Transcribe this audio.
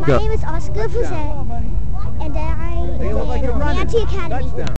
My name is Oscar Fuzet, and I am at the Academy.